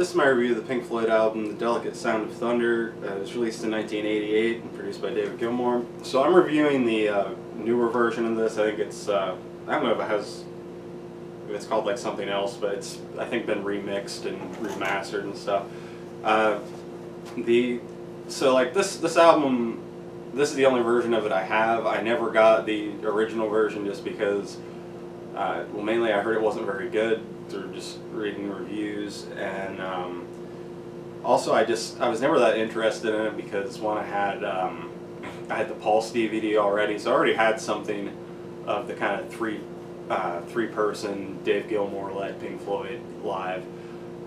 this is my review of the Pink Floyd album, The Delicate Sound of Thunder. Uh, it was released in 1988 and produced by David Gilmour. So I'm reviewing the uh, newer version of this. I think it's, uh, I don't know if it has, if it's called like something else, but it's, I think, been remixed and remastered and stuff. Uh, the, so like this, this album, this is the only version of it I have. I never got the original version just because, uh, well, mainly I heard it wasn't very good through just reading reviews, and um, also I just I was never that interested in it because one I had um, I had the Pulse DVD already, so I already had something of the kind of three uh, three person Dave Gilmour led Pink Floyd live.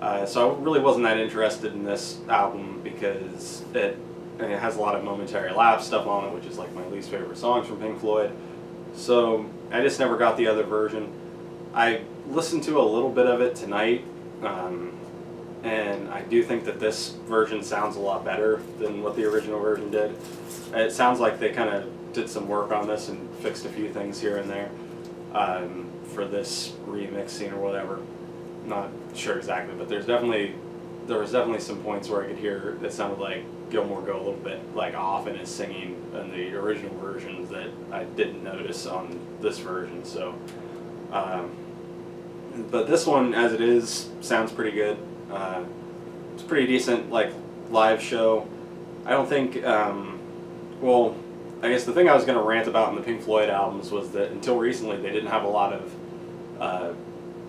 Uh, so I really wasn't that interested in this album because it it has a lot of momentary lapse stuff on it, which is like my least favorite songs from Pink Floyd. So I just never got the other version. I listened to a little bit of it tonight, um, and I do think that this version sounds a lot better than what the original version did. It sounds like they kind of did some work on this and fixed a few things here and there um, for this remixing or whatever. Not sure exactly, but there's definitely there was definitely some points where I could hear it sounded like Gilmour go a little bit like off in his singing in the original version that I didn't notice on this version. So. Um, but this one, as it is, sounds pretty good. Uh, it's pretty decent, like live show. I don't think. Um, well, I guess the thing I was going to rant about in the Pink Floyd albums was that until recently they didn't have a lot of uh,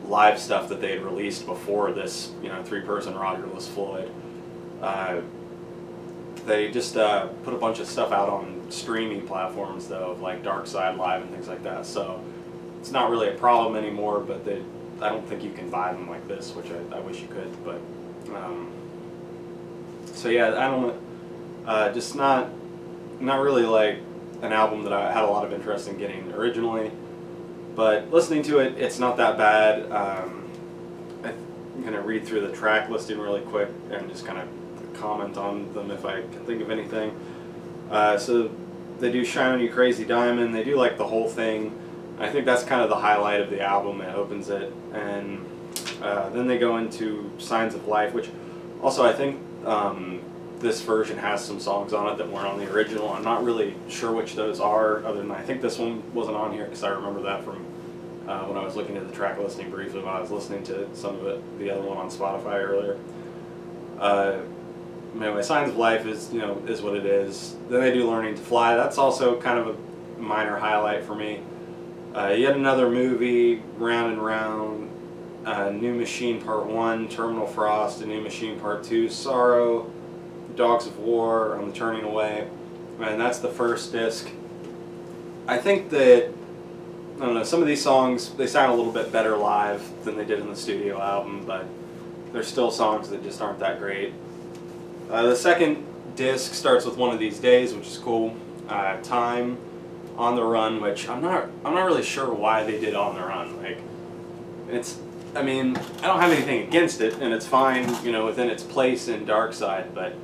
live stuff that they had released before this, you know, three-person Rogerless Floyd. Uh, they just uh, put a bunch of stuff out on streaming platforms though, like Dark Side Live and things like that. So it's not really a problem anymore, but they I don't think you can buy them like this, which I, I wish you could. But um, so yeah, I don't. Uh, just not not really like an album that I had a lot of interest in getting originally. But listening to it, it's not that bad. Um, I'm gonna read through the track listing really quick and just kind of comment on them if I can think of anything. Uh, so they do "Shine on You Crazy Diamond." They do like the whole thing. I think that's kind of the highlight of the album. It opens it, and uh, then they go into Signs of Life, which also I think um, this version has some songs on it that weren't on the original. I'm not really sure which those are, other than I think this one wasn't on here because I remember that from uh, when I was looking at the track listing briefly when I was listening to some of it, the other one on Spotify earlier. Uh, anyway, Signs of Life is you know is what it is. Then they do Learning to Fly. That's also kind of a minor highlight for me. Uh, yet another movie, Round and Round, uh, New Machine Part 1, Terminal Frost, A New Machine Part 2, Sorrow, Dogs of War, On the Turning Away, and that's the first disc. I think that, I don't know, some of these songs, they sound a little bit better live than they did in the studio album, but there's still songs that just aren't that great. Uh, the second disc starts with One of These Days, which is cool. Uh, Time, on the Run, which I'm not I'm not really sure why they did On the Run. Like, it's I mean I don't have anything against it, and it's fine, you know, within its place in Dark Side, but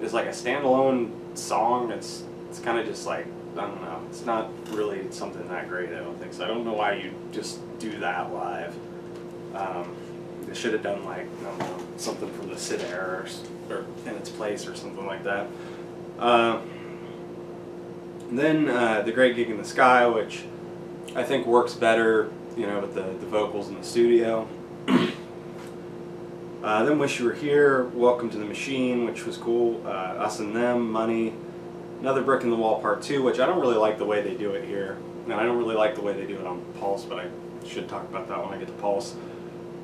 it's like a standalone song. It's it's kind of just like I don't know. It's not really something that great. I don't think so. I don't know why you just do that live. Um, they should have done like know something from the Sid era or, or in its place or something like that. Uh, then uh, The Great Gig in the Sky, which I think works better, you know, with the, the vocals in the studio. uh, then Wish You Were Here, Welcome to the Machine, which was cool. Uh, Us and Them, Money. Another Brick in the Wall Part 2, which I don't really like the way they do it here. And I don't really like the way they do it on Pulse, but I should talk about that when I get to Pulse.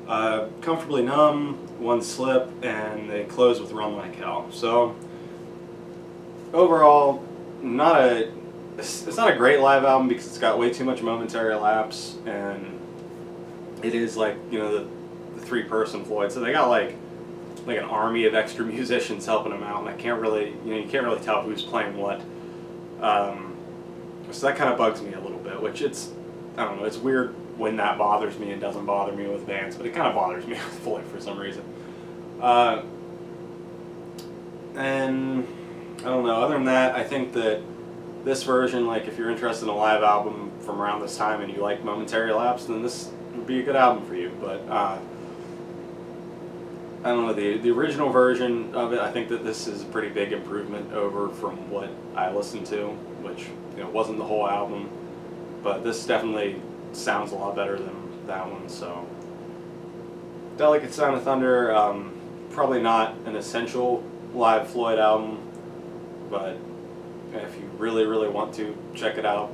Uh, Comfortably Numb, One Slip, and they close with Run Like Hell. So, overall, not a it's, not a great live album because it's got way too much momentary lapse and it is like you know the, the three person Floyd. So they got like like an army of extra musicians helping them out and I can't really you know you can't really tell who's playing what. Um, so that kind of bugs me a little bit which it's I don't know it's weird when that bothers me and doesn't bother me with bands but it kind of bothers me with Floyd for some reason. Uh, and I don't know. Other than that, I think that this version, like if you're interested in a live album from around this time and you like Momentary Lapse, then this would be a good album for you. But uh, I don't know the the original version of it. I think that this is a pretty big improvement over from what I listened to, which you know wasn't the whole album, but this definitely sounds a lot better than that one. So, Delicate Sound of Thunder, um, probably not an essential live Floyd album, but if you really really want to check it out,